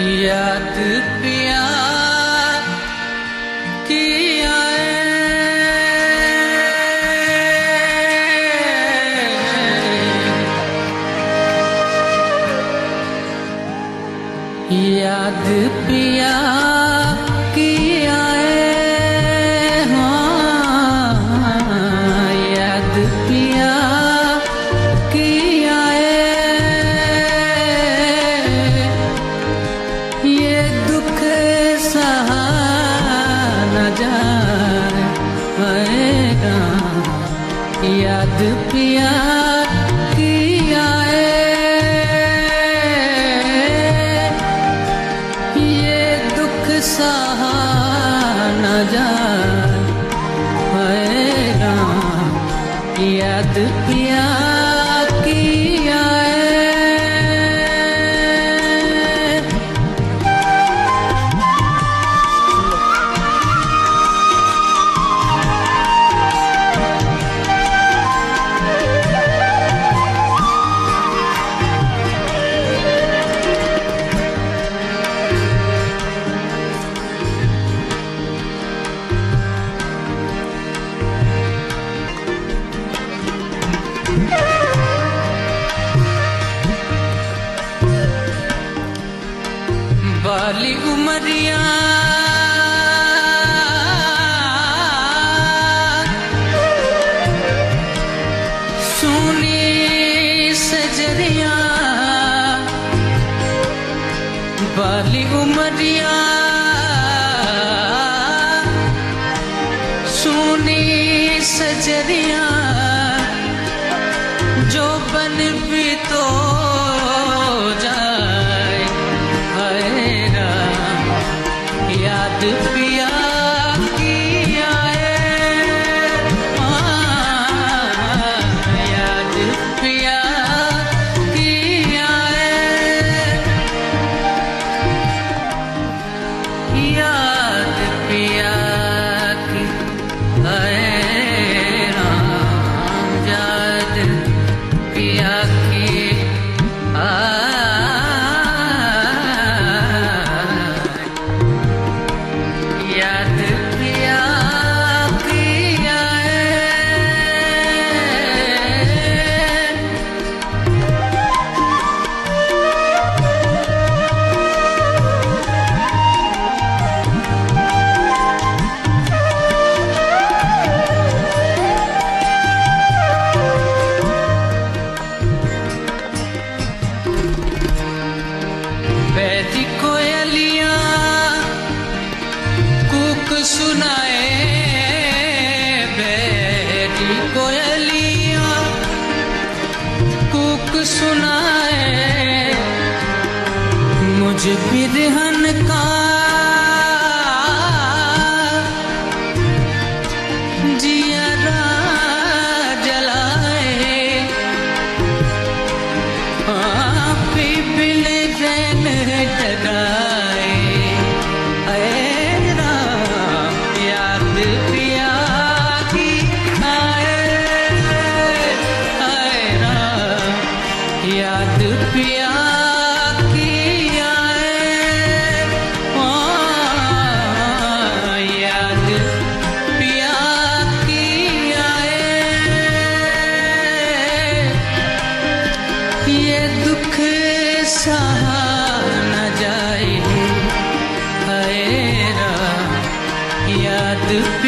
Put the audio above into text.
याद पिया किया याद पिया याद बाली उमरिया। सजरिया। बाली उमरिया। सजरिया। याद पिया की हैरा सुनाए। मुझ बिरहन का जियरा जलाए। आपी बिन जैन अरे राम याद पिया जाए हैरा याद पिया